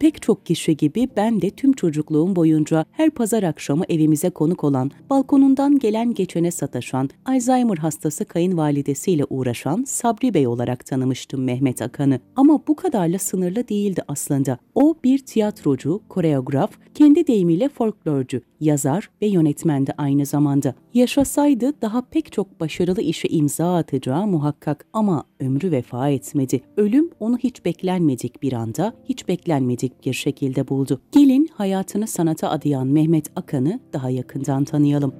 Pek çok kişi gibi ben de tüm çocukluğum boyunca her pazar akşamı evimize konuk olan, balkonundan gelen geçene sataşan, Alzheimer hastası kayınvalidesiyle uğraşan Sabri Bey olarak tanımıştım Mehmet Akan'ı. Ama bu kadarla sınırlı değildi aslında. O bir tiyatrocu, koreograf, kendi deyimiyle folklorcu, yazar ve yönetmendi aynı zamanda. Yaşasaydı daha pek çok başarılı işe imza atacağı muhakkak ama ömrü vefa etmedi. Ölüm onu hiç beklenmedik bir anda, hiç beklenmedik bir şekilde buldu. Gelin hayatını sanata adayan Mehmet Akan'ı daha yakından tanıyalım.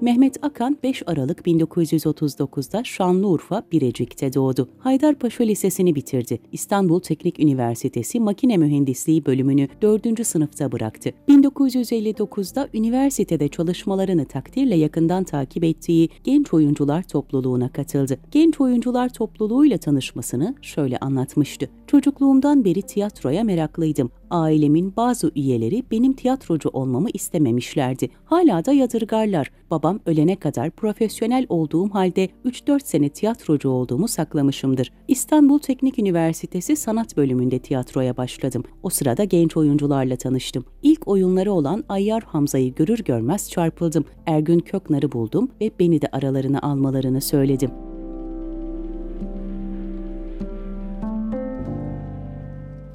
Mehmet Akan 5 Aralık 1939'da Şanlıurfa Birecik'te doğdu. Haydarpaşa Lisesi'ni bitirdi. İstanbul Teknik Üniversitesi Makine Mühendisliği bölümünü 4. sınıfta bıraktı. 1959'da üniversitede çalışmalarını takdirle yakından takip ettiği Genç Oyuncular Topluluğu'na katıldı. Genç Oyuncular Topluluğu'yla tanışmasını şöyle anlatmıştı. Çocukluğumdan beri tiyatroya meraklıydım. Ailemin bazı üyeleri benim tiyatrocu olmamı istememişlerdi. Hala da yadırgarlar. Babam ölene kadar profesyonel olduğum halde 3-4 sene tiyatrocu olduğumu saklamışımdır. İstanbul Teknik Üniversitesi Sanat Bölümünde tiyatroya başladım. O sırada genç oyuncularla tanıştım. İlk oyunları olan Ayyar Hamza'yı görür görmez çarpıldım. Ergün Köknar'ı buldum ve beni de aralarına almalarını söyledim.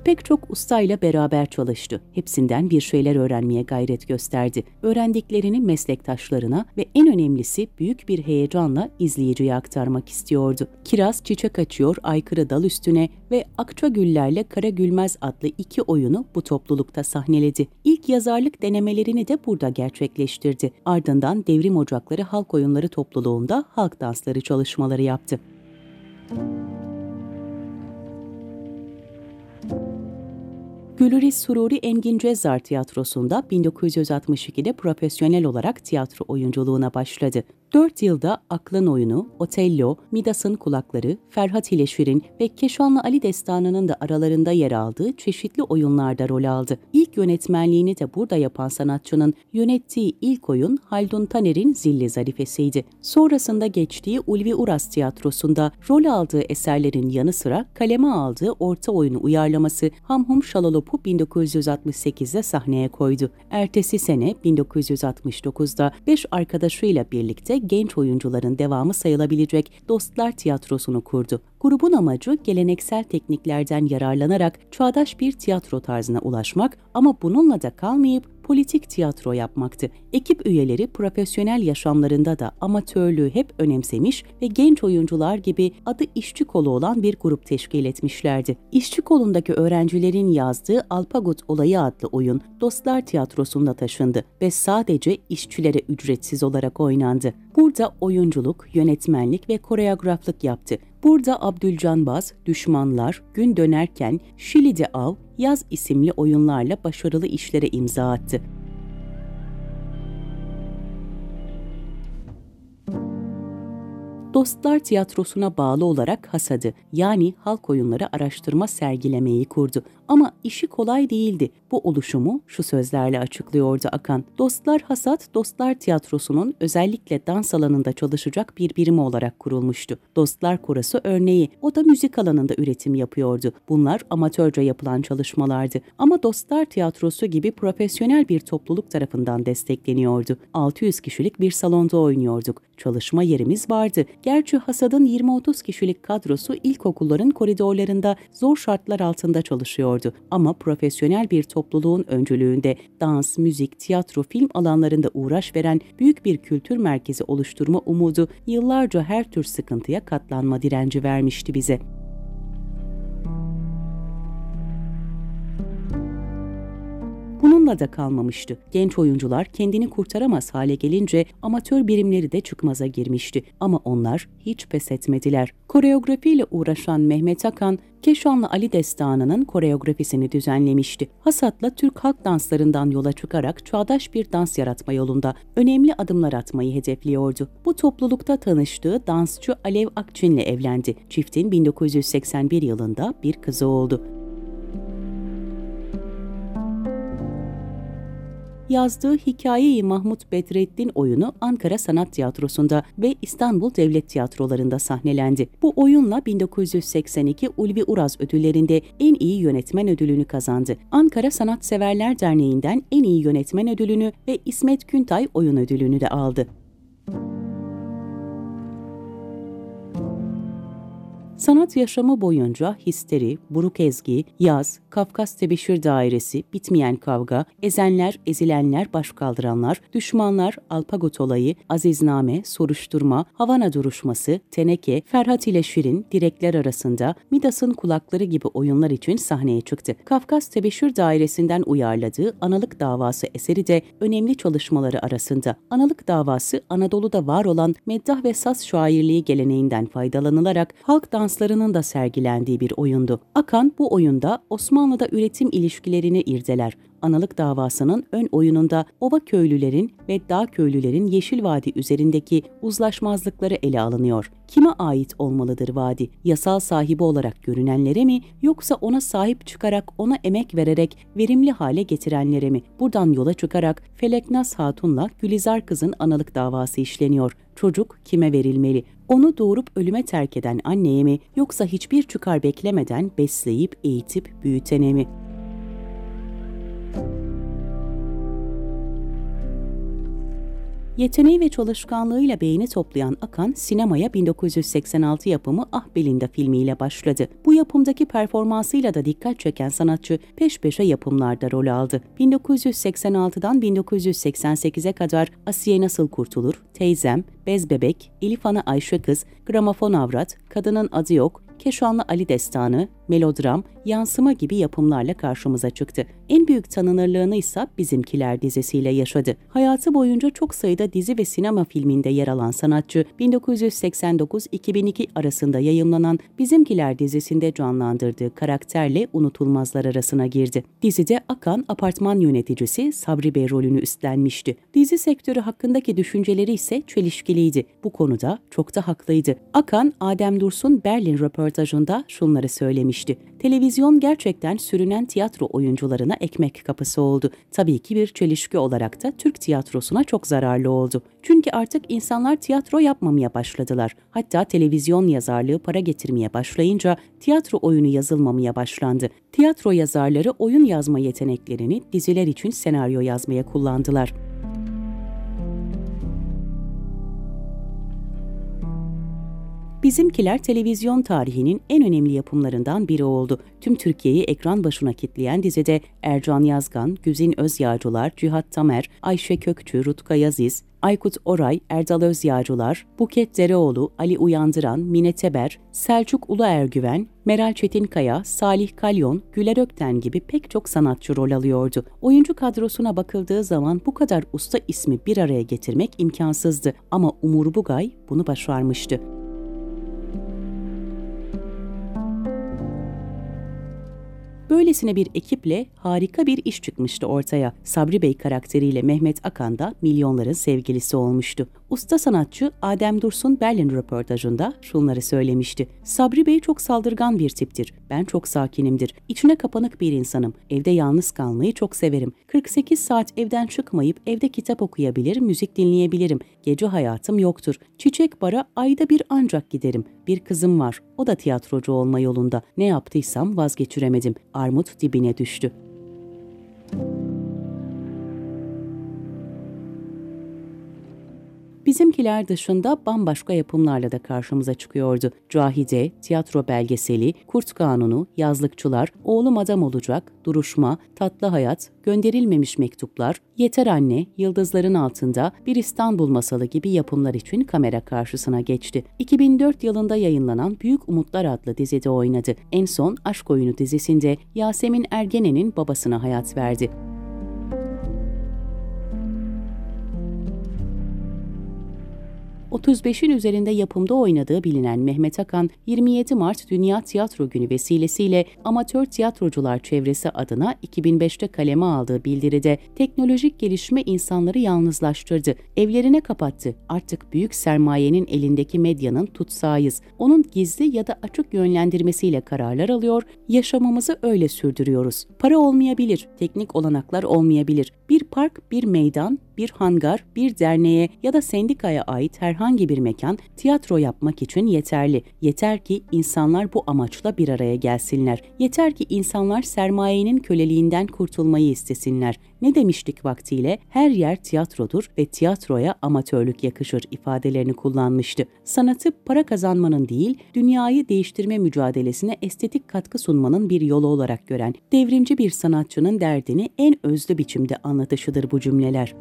Pek çok ustayla beraber çalıştı. Hepsinden bir şeyler öğrenmeye gayret gösterdi. Öğrendiklerini meslektaşlarına ve en önemlisi büyük bir heyecanla izleyiciye aktarmak istiyordu. Kiraz Çiçek Açıyor Aykırı Dal Üstüne ve Akça Güllerle Kara Gülmez adlı iki oyunu bu toplulukta sahneledi. İlk yazarlık denemelerini de burada gerçekleştirdi. Ardından Devrim Ocakları Halk Oyunları topluluğunda halk dansları çalışmaları yaptı. Gülriz Sururi Engin Cezzar Tiyatrosu'nda 1962'de profesyonel olarak tiyatro oyunculuğuna başladı. 4 yılda Aklın Oyunu, Otello, Midas'ın Kulakları, Ferhat ile ve Keşanlı Ali Destanı'nın da aralarında yer aldığı çeşitli oyunlarda rol aldı. İlk yönetmenliğini de burada yapan sanatçının yönettiği ilk oyun Haldun Taner'in Zilli Zarifesi'ydi. Sonrasında geçtiği Ulvi Uras Tiyatrosu'nda rol aldığı eserlerin yanı sıra kaleme aldığı orta oyunu uyarlaması Hamhum Şalalop'u 1968'de sahneye koydu. Ertesi sene 1969'da beş arkadaşıyla birlikte genç oyuncuların devamı sayılabilecek Dostlar Tiyatrosu'nu kurdu. Grubun amacı geleneksel tekniklerden yararlanarak çağdaş bir tiyatro tarzına ulaşmak ama bununla da kalmayıp politik tiyatro yapmaktı. Ekip üyeleri profesyonel yaşamlarında da amatörlüğü hep önemsemiş ve genç oyuncular gibi adı işçi kolu olan bir grup teşkil etmişlerdi. İşçi kolundaki öğrencilerin yazdığı Alpagut Olayı adlı oyun Dostlar Tiyatrosu'nda taşındı ve sadece işçilere ücretsiz olarak oynandı. Burada oyunculuk, yönetmenlik ve koreograflık yaptı. Burada Abdülcan Baz, Düşmanlar, Gün Dönerken, Şili'de Av, Yaz isimli oyunlarla başarılı işlere imza attı. Dostlar Tiyatrosu'na bağlı olarak Hasad'ı yani halk oyunları araştırma sergilemeyi kurdu. Ama işi kolay değildi. Bu oluşumu şu sözlerle açıklıyordu Akan. Dostlar Hasat, Dostlar Tiyatrosu'nun özellikle dans alanında çalışacak bir birimi olarak kurulmuştu. Dostlar Korası örneği, o da müzik alanında üretim yapıyordu. Bunlar amatörce yapılan çalışmalardı. Ama Dostlar Tiyatrosu gibi profesyonel bir topluluk tarafından destekleniyordu. 600 kişilik bir salonda oynuyorduk. Çalışma yerimiz vardı. Gerçi Hasad'ın 20-30 kişilik kadrosu ilkokulların koridorlarında zor şartlar altında çalışıyordu. Ama profesyonel bir topluluğun öncülüğünde dans, müzik, tiyatro, film alanlarında uğraş veren büyük bir kültür merkezi oluşturma umudu yıllarca her tür sıkıntıya katlanma direnci vermişti bize. Bununla da kalmamıştı. Genç oyuncular kendini kurtaramaz hale gelince amatör birimleri de çıkmaza girmişti. Ama onlar hiç pes etmediler. Koreografiyle uğraşan Mehmet Akan, Keşanlı Ali Destanı'nın koreografisini düzenlemişti. Hasat'la Türk halk danslarından yola çıkarak çağdaş bir dans yaratma yolunda önemli adımlar atmayı hedefliyordu. Bu toplulukta tanıştığı dansçı Alev Akçin'le evlendi. Çiftin 1981 yılında bir kızı oldu. Yazdığı Hikaye-i Mahmut Bedrettin oyunu Ankara Sanat Tiyatrosu'nda ve İstanbul Devlet Tiyatroları'nda sahnelendi. Bu oyunla 1982 Ulvi Uraz ödüllerinde en iyi yönetmen ödülünü kazandı. Ankara Sanatseverler Derneği'nden en iyi yönetmen ödülünü ve İsmet Küntay oyun ödülünü de aldı. Sanat yaşamı boyunca histeri, buruk ezgi, yaz, Kafkas Tebeşir Dairesi, bitmeyen kavga, ezenler, ezilenler, başkaldıranlar, düşmanlar, Alpagot olayı, azizname, soruşturma, Havana duruşması, teneke, Ferhat ile Şirin, direkler arasında, Midas'ın kulakları gibi oyunlar için sahneye çıktı. Kafkas Tebeşir Dairesi'nden uyarladığı Analık Davası eseri de önemli çalışmaları arasında. Analık Davası, Anadolu'da var olan meddah ve saz şairliği geleneğinden faydalanılarak halk dans danslarının da sergilendiği bir oyundu. Akan bu oyunda Osmanlı'da üretim ilişkilerini irdeler. Analık davasının ön oyununda ova köylülerin ve dağ köylülerin Yeşil Vadi üzerindeki uzlaşmazlıkları ele alınıyor. Kime ait olmalıdır vadi? Yasal sahibi olarak görünenlere mi yoksa ona sahip çıkarak ona emek vererek verimli hale getirenlere mi? Buradan yola çıkarak Feleknas Hatun'la Gülizar kızın analık davası işleniyor. Çocuk kime verilmeli? Onu doğurup ölüme terk eden anneye mi yoksa hiçbir çıkar beklemeden besleyip eğitip büyütene mi? Yeteneği ve çalışkanlığıyla beğeni toplayan Akan, sinemaya 1986 yapımı Ah Belinda filmiyle başladı. Bu yapımdaki performansıyla da dikkat çeken sanatçı peş peşe yapımlarda rol aldı. 1986'dan 1988'e kadar Asiye Nasıl Kurtulur, Teyzem, Bez Bebek, Elif Ana Ayşe Kız, Gramofon Avrat, Kadının Adı Yok, Keşanlı Ali Destanı, melodram, yansıma gibi yapımlarla karşımıza çıktı. En büyük tanınırlığını ise Bizimkiler dizisiyle yaşadı. Hayatı boyunca çok sayıda dizi ve sinema filminde yer alan sanatçı, 1989-2002 arasında yayımlanan Bizimkiler dizisinde canlandırdığı karakterle unutulmazlar arasına girdi. Dizide Akan apartman yöneticisi Sabri Bey rolünü üstlenmişti. Dizi sektörü hakkındaki düşünceleri ise çelişkiliydi. Bu konuda çok da haklıydı. Akan, Adem Dursun Berlin röportajında şunları söylemişti gelmişti. Televizyon gerçekten sürünen tiyatro oyuncularına ekmek kapısı oldu. Tabii ki bir çelişki olarak da Türk tiyatrosuna çok zararlı oldu. Çünkü artık insanlar tiyatro yapmamaya başladılar. Hatta televizyon yazarlığı para getirmeye başlayınca tiyatro oyunu yazılmamaya başlandı. Tiyatro yazarları oyun yazma yeteneklerini diziler için senaryo yazmaya kullandılar. Bizimkiler televizyon tarihinin en önemli yapımlarından biri oldu. Tüm Türkiye'yi ekran başına kitleyen dizide Ercan Yazgan, Güzin Özyağcılar, Cihat Tamer, Ayşe Kökçü, Rutka Yaziz, Aykut Oray, Erdal Özyağcılar, Buket Dereoğlu, Ali Uyandıran, Mine Teber, Selçuk Uluergüven, Meral Çetinkaya, Salih Kalyon, Güler Ökten gibi pek çok sanatçı rol alıyordu. Oyuncu kadrosuna bakıldığı zaman bu kadar usta ismi bir araya getirmek imkansızdı ama Umur Bugay bunu başarmıştı. Böylesine bir ekiple harika bir iş çıkmıştı ortaya. Sabri Bey karakteriyle Mehmet Akan da milyonların sevgilisi olmuştu. Usta sanatçı Adem Dursun Berlin röportajında şunları söylemişti. Sabri Bey çok saldırgan bir tiptir. Ben çok sakinimdir. İçine kapanık bir insanım. Evde yalnız kalmayı çok severim. 48 saat evden çıkmayıp evde kitap okuyabilir, müzik dinleyebilirim. Gece hayatım yoktur. Çiçek bara ayda bir ancak giderim. Bir kızım var. O da tiyatrocu olma yolunda. Ne yaptıysam vazgeçiremedim. Armut dibine düştü. Bizimkiler dışında bambaşka yapımlarla da karşımıza çıkıyordu. Cahide, tiyatro belgeseli, Kurt Kanunu, Yazlıkçılar, Oğlum Adam Olacak, Duruşma, Tatlı Hayat, Gönderilmemiş Mektuplar, Yeter Anne, Yıldızların Altında, Bir İstanbul Masalı gibi yapımlar için kamera karşısına geçti. 2004 yılında yayınlanan Büyük Umutlar adlı dizide oynadı. En son Aşk Oyunu dizisinde Yasemin Ergenen'in babasına hayat verdi. 35'in üzerinde yapımda oynadığı bilinen Mehmet Akan, 27 Mart Dünya Tiyatro Günü vesilesiyle Amatör Tiyatrocular Çevresi adına 2005'te kaleme aldığı bildiride teknolojik gelişme insanları yalnızlaştırdı, evlerine kapattı. Artık büyük sermayenin elindeki medyanın tutsağıyız. Onun gizli ya da açık yönlendirmesiyle kararlar alıyor, yaşamımızı öyle sürdürüyoruz. Para olmayabilir, teknik olanaklar olmayabilir. Bir park, bir meydan, bir hangar, bir derneğe ya da sendikaya ait herhangi bir mekan tiyatro yapmak için yeterli. Yeter ki insanlar bu amaçla bir araya gelsinler. Yeter ki insanlar sermayenin köleliğinden kurtulmayı istesinler. Ne demiştik vaktiyle? Her yer tiyatrodur ve tiyatroya amatörlük yakışır ifadelerini kullanmıştı. Sanatı para kazanmanın değil, dünyayı değiştirme mücadelesine estetik katkı sunmanın bir yolu olarak gören devrimci bir sanatçının derdini en özlü biçimde anlatışıdır bu cümleler.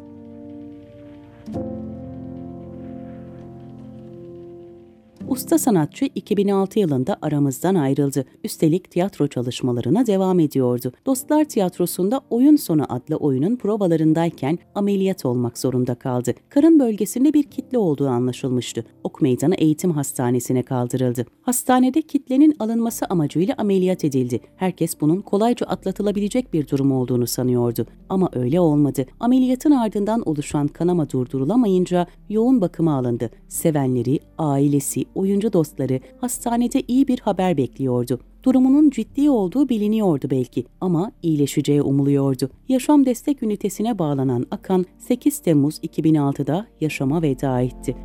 Usta sanatçı 2006 yılında aramızdan ayrıldı. Üstelik tiyatro çalışmalarına devam ediyordu. Dostlar Tiyatrosu'nda Oyun Sonu adlı oyunun provalarındayken ameliyat olmak zorunda kaldı. Karın bölgesinde bir kitle olduğu anlaşılmıştı. Ok Meydanı Eğitim Hastanesi'ne kaldırıldı. Hastanede kitlenin alınması amacıyla ameliyat edildi. Herkes bunun kolayca atlatılabilecek bir durum olduğunu sanıyordu. Ama öyle olmadı. Ameliyatın ardından oluşan kanama durdurulamayınca yoğun bakıma alındı. Sevenleri, ailesi, oyuncu dostları hastanede iyi bir haber bekliyordu. Durumunun ciddi olduğu biliniyordu belki ama iyileşeceği umuluyordu. Yaşam Destek Ünitesi'ne bağlanan Akan 8 Temmuz 2006'da yaşama veda etti.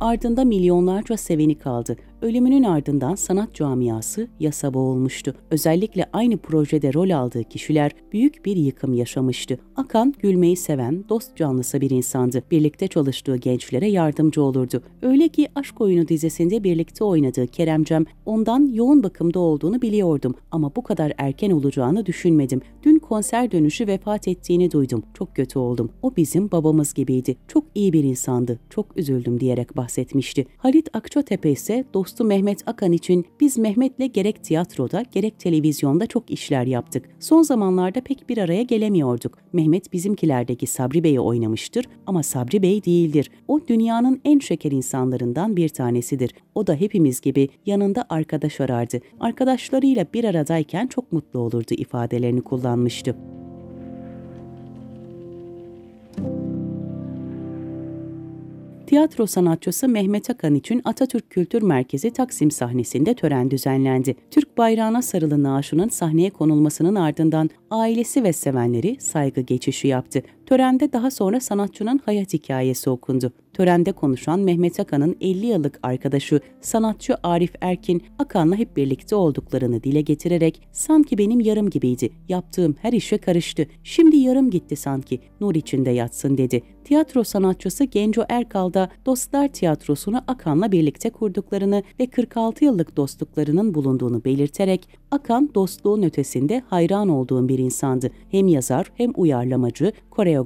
Ardında milyonlarca seveni kaldı ölümünün ardından sanat camiası yasa boğulmuştu. Özellikle aynı projede rol aldığı kişiler büyük bir yıkım yaşamıştı. Akan gülmeyi seven, dost canlısı bir insandı. Birlikte çalıştığı gençlere yardımcı olurdu. Öyle ki Aşk Oyunu dizisinde birlikte oynadığı Keremcem ondan yoğun bakımda olduğunu biliyordum ama bu kadar erken olacağını düşünmedim. Dün konser dönüşü vefat ettiğini duydum. Çok kötü oldum. O bizim babamız gibiydi. Çok iyi bir insandı. Çok üzüldüm diyerek bahsetmişti. Halit Akçatepe ise dost dostu Mehmet Akan için biz Mehmet'le gerek tiyatroda gerek televizyonda çok işler yaptık. Son zamanlarda pek bir araya gelemiyorduk. Mehmet bizimkilerdeki Sabri Bey'i oynamıştır ama Sabri Bey değildir. O dünyanın en şeker insanlarından bir tanesidir. O da hepimiz gibi yanında arkadaş arardı. Arkadaşlarıyla bir aradayken çok mutlu olurdu ifadelerini kullanmıştı. Tiyatro sanatçısı Mehmet Akan için Atatürk Kültür Merkezi Taksim sahnesinde tören düzenlendi. Türk bayrağına sarılı naaşının sahneye konulmasının ardından ailesi ve sevenleri saygı geçişi yaptı. Törende daha sonra sanatçının hayat hikayesi okundu. Törende konuşan Mehmet Akan'ın 50 yıllık arkadaşı sanatçı Arif Erkin, Akan'la hep birlikte olduklarını dile getirerek sanki benim yarım gibiydi. Yaptığım her işe karıştı. Şimdi yarım gitti sanki. Nur içinde yatsın dedi. Tiyatro sanatçısı Genco Erkal da Dostlar Tiyatrosu'nu Akan'la birlikte kurduklarını ve 46 yıllık dostluklarının bulunduğunu belirterek Akan dostluğun ötesinde hayran olduğum bir insandı. Hem yazar hem uyarlamacı, koreograf,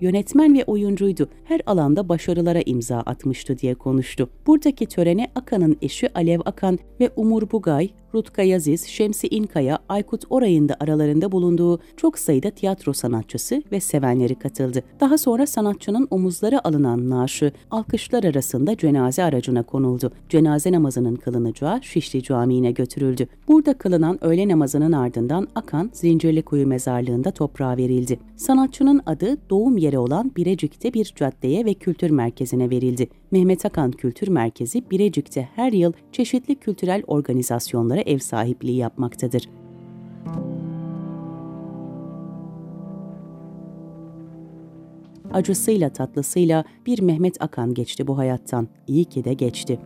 yönetmen ve oyuncuydu. Her alanda başarılara imza atmıştı diye konuştu. Buradaki törene Akan'ın eşi Alev Akan ve Umur Bugay, Rutka Yaziz, Şemsi İnkaya, Aykut Oray'ın da aralarında bulunduğu çok sayıda tiyatro sanatçısı ve sevenleri katıldı. Daha sonra sanatçının omuzları alınan naaşı alkışlar arasında cenaze aracına konuldu. Cenaze namazının kılınacağı Şişli Camii'ne götürüldü. Burada kılınan öğle namazının ardından Akan Zincirlikuyu mezarlığında toprağa verildi. Sanatçının adı doğum yeri olan Birecik'te bir caddeye ve kültür merkezine verildi. Mehmet Akan Kültür Merkezi Birecik'te her yıl çeşitli kültürel organizasyonlara ev sahipliği yapmaktadır. Acısıyla tatlısıyla bir Mehmet Akan geçti bu hayattan. İyi ki de geçti.